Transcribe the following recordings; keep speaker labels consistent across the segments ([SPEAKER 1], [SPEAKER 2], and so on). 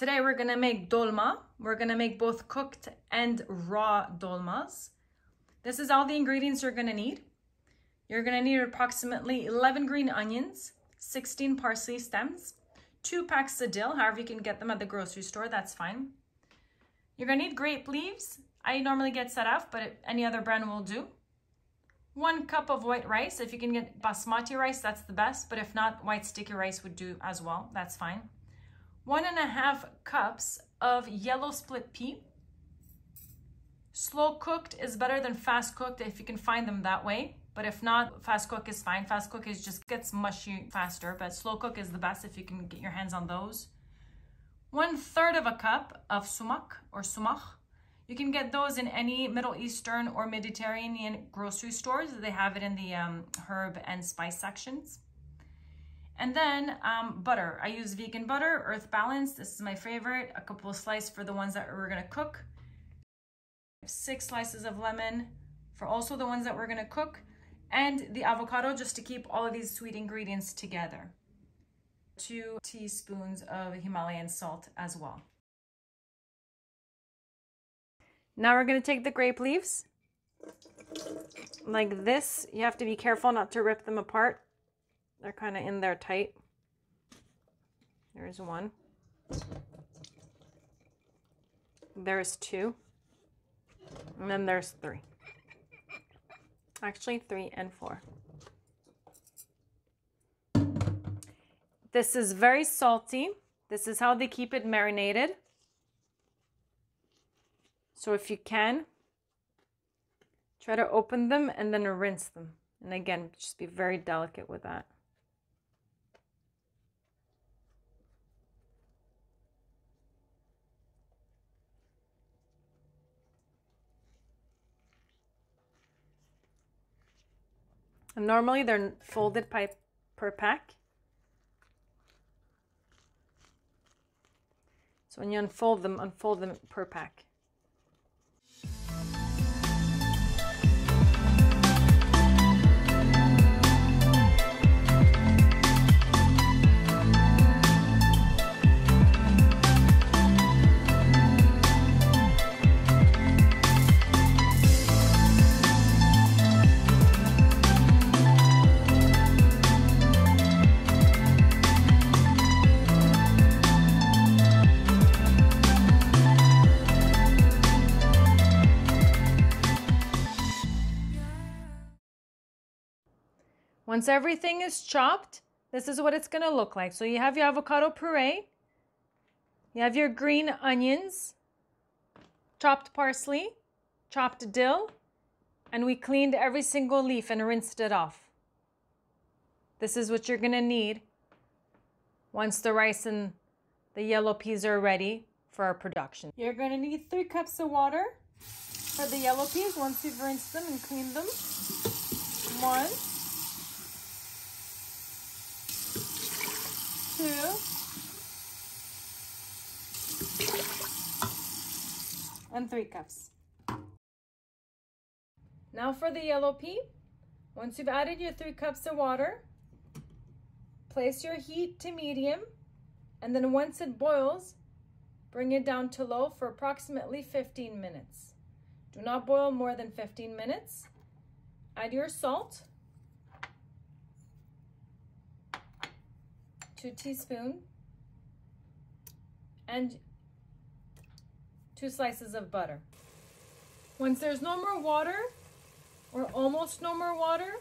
[SPEAKER 1] today we're gonna make dolma. We're gonna make both cooked and raw dolmas. This is all the ingredients you're gonna need. You're gonna need approximately 11 green onions, 16 parsley stems, two packs of dill, however you can get them at the grocery store, that's fine. You're gonna need grape leaves. I normally get set Saraf, but any other brand will do. One cup of white rice. If you can get basmati rice, that's the best. But if not, white sticky rice would do as well. That's fine. One and a half cups of yellow split pea. Slow cooked is better than fast cooked if you can find them that way. But if not, fast cook is fine. Fast cook is just gets mushy faster, but slow cook is the best if you can get your hands on those. One third of a cup of sumac or sumach. You can get those in any Middle Eastern or Mediterranean grocery stores. They have it in the um, herb and spice sections. And then um, butter. I use vegan butter, Earth Balance. This is my favorite. A couple slices for the ones that we're gonna cook. Six slices of lemon for also the ones that we're gonna cook. And the avocado just to keep all of these sweet ingredients together two teaspoons of Himalayan salt as well. Now we're to take the grape leaves like this. You have to be careful not to rip them apart. They're kind of in there tight. There's one. There's two. And then there's three. Actually, three and four. This is very salty. This is how they keep it marinated. So if you can, try to open them and then rinse them. And again, just be very delicate with that. And normally they're folded by per pack. So when you unfold them, unfold them per pack. Once everything is chopped, this is what it's going to look like. So you have your avocado puree, you have your green onions, chopped parsley, chopped dill, and we cleaned every single leaf and rinsed it off. This is what you're going to need once the rice and the yellow peas are ready for our production. You're going to need three cups of water for the yellow peas once you've rinsed them and cleaned them. One, two, and three cups. Now for the yellow pea. Once you've added your three cups of water, place your heat to medium, and then once it boils, bring it down to low for approximately 15 minutes. Do not boil more than 15 minutes. Add your salt. Two teaspoons, and two slices of butter. Once there's no more water, or almost no more water,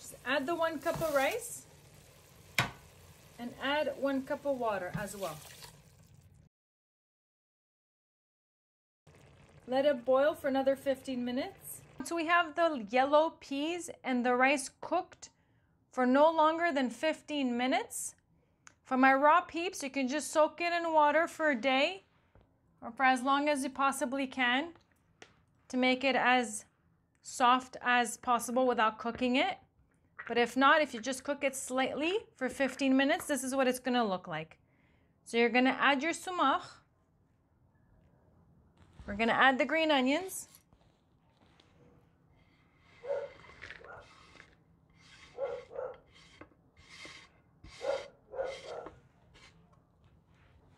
[SPEAKER 1] just add the one cup of rice and add one cup of water as well. Let it boil for another 15 minutes. So we have the yellow peas and the rice cooked for no longer than 15 minutes. For my raw peeps, you can just soak it in water for a day or for as long as you possibly can to make it as soft as possible without cooking it. But if not, if you just cook it slightly for 15 minutes, this is what it's going to look like. So you're going to add your sumach. We're going to add the green onions.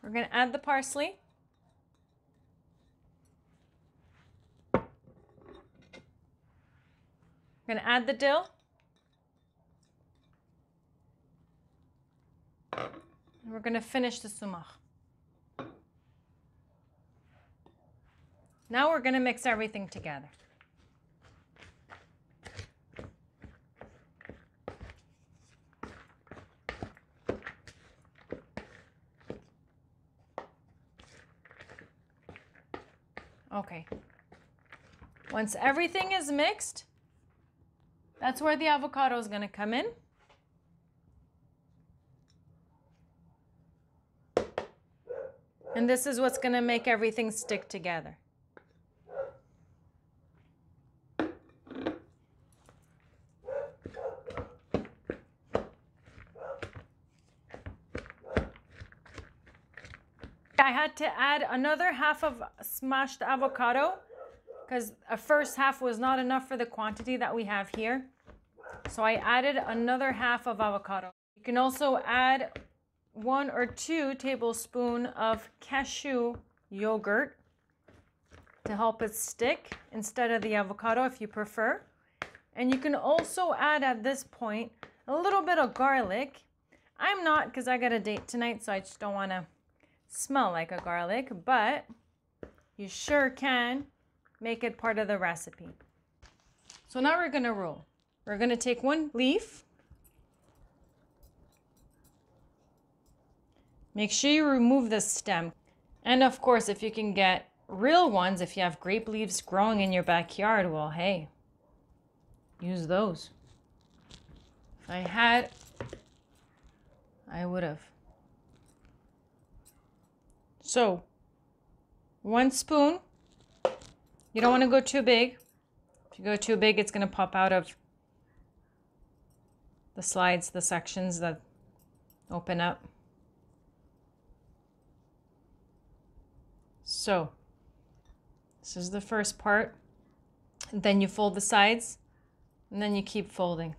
[SPEAKER 1] We're going to add the parsley. We're going to add the dill. And we're going to finish the sumac. Now we're going to mix everything together. Okay. Once everything is mixed, that's where the avocado is going to come in. And this is what's going to make everything stick together. I had to add another half of smashed avocado because a first half was not enough for the quantity that we have here. So I added another half of avocado. You can also add one or two tablespoon of cashew yogurt to help it stick instead of the avocado if you prefer. And you can also add at this point a little bit of garlic. I'm not because I got a date tonight, so I just don't want to smell like a garlic, but you sure can make it part of the recipe. So now we're going to roll. We're going to take one leaf. Make sure you remove the stem. And of course, if you can get real ones, if you have grape leaves growing in your backyard, well, hey, use those. If I had, I would have. So, one spoon. You don't want to go too big. If you go too big, it's going to pop out of the slides, the sections that open up. So, this is the first part. then you fold the sides, and then you keep folding.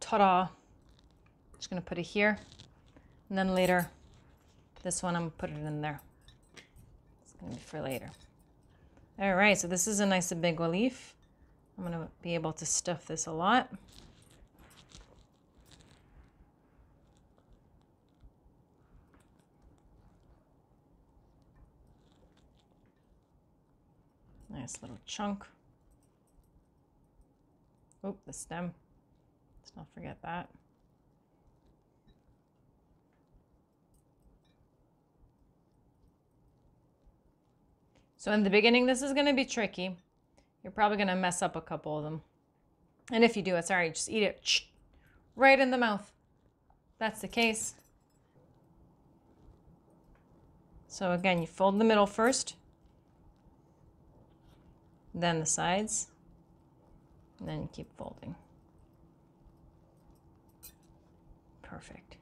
[SPEAKER 1] Ta-da! Just going to put it here. And then later, this one, I'm gonna put it in there. It's gonna be for later. All right, so this is a nice big leaf. I'm gonna be able to stuff this a lot. Nice little chunk. Oop, the stem. Let's not forget that. So in the beginning, this is going to be tricky. You're probably going to mess up a couple of them. And if you do, it's all right. Just eat it right in the mouth. That's the case. So again, you fold the middle first, then the sides, and then keep folding. Perfect.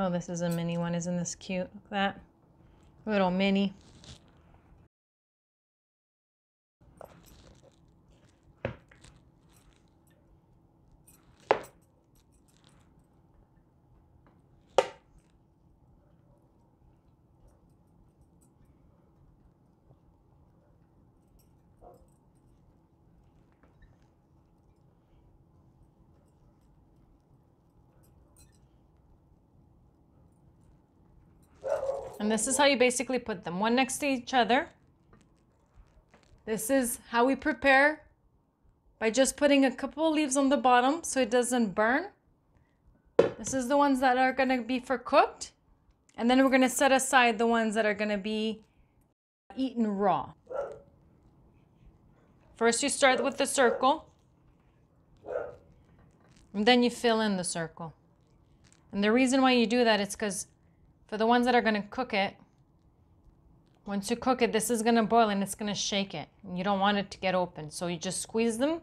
[SPEAKER 1] Oh, this is a mini one. Isn't this cute? Look at that. Little mini. And this is how you basically put them one next to each other. This is how we prepare by just putting a couple leaves on the bottom so it doesn't burn. This is the ones that are going to be for cooked. And then we're going to set aside the ones that are going to be eaten raw. First you start with the circle. And then you fill in the circle. And the reason why you do that is because for the ones that are going to cook it, once you cook it, this is going to boil and it's going to shake it. You don't want it to get open. So you just squeeze them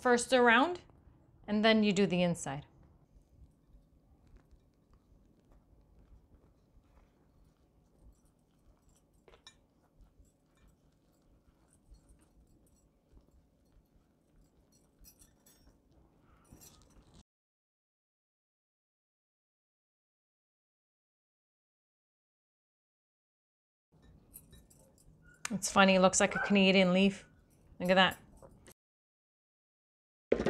[SPEAKER 1] first around and then you do the inside. It's funny, it looks like a Canadian leaf. Look at that. It's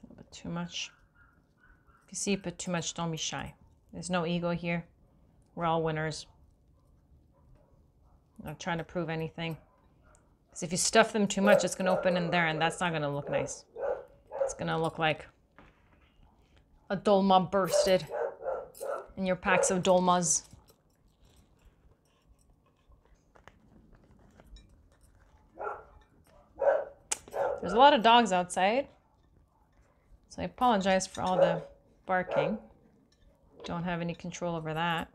[SPEAKER 1] a little bit too much. If you see it put too much, don't be shy. There's no ego here. We're all winners. I'm not trying to prove anything. Because if you stuff them too much, it's going to open in there, and that's not going to look nice. It's going to look like a dolma bursted in your packs of dolmas. There's a lot of dogs outside. So I apologize for all the barking. Don't have any control over that.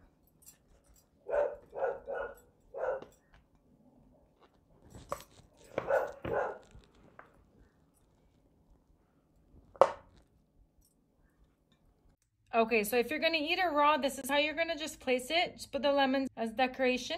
[SPEAKER 1] Okay, so if you're gonna eat it raw, this is how you're gonna just place it. Just put the lemons as decoration.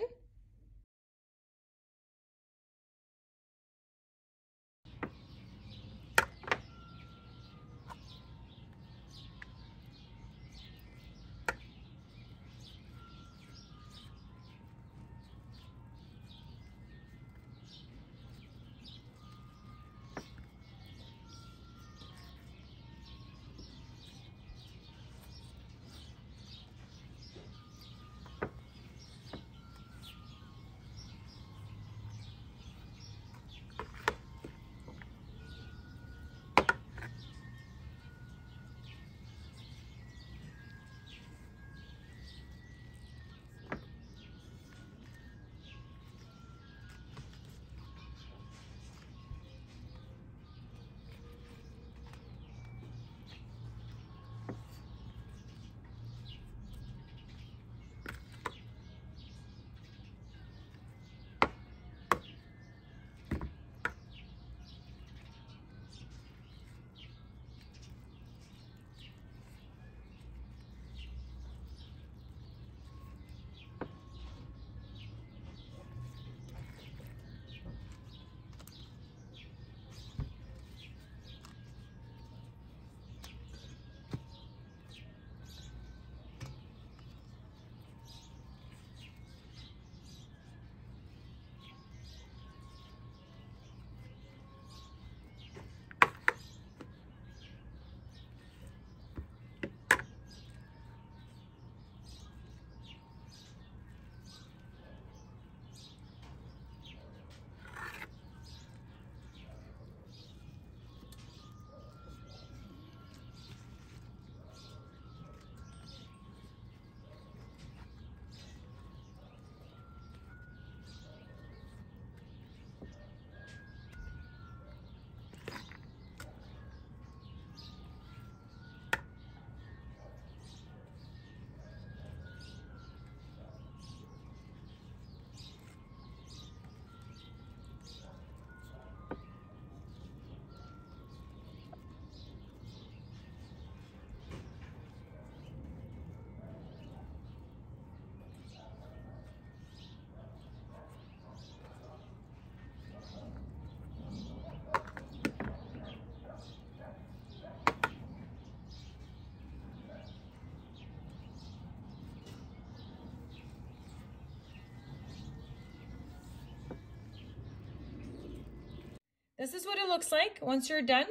[SPEAKER 1] This is what it looks like once you're done.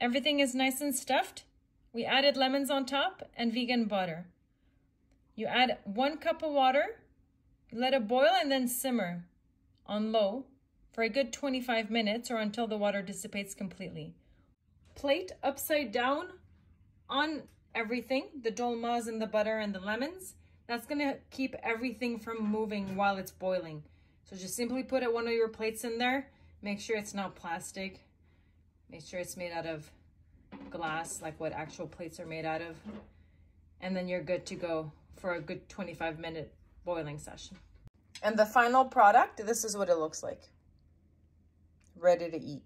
[SPEAKER 1] Everything is nice and stuffed. We added lemons on top and vegan butter. You add one cup of water, let it boil and then simmer on low for a good 25 minutes or until the water dissipates completely. Plate upside down on everything, the dolmas and the butter and the lemons. That's gonna keep everything from moving while it's boiling. So just simply put it one of your plates in there. Make sure it's not plastic. Make sure it's made out of glass, like what actual plates are made out of. And then you're good to go for a good 25 minute boiling session. And the final product, this is what it looks like. Ready to eat.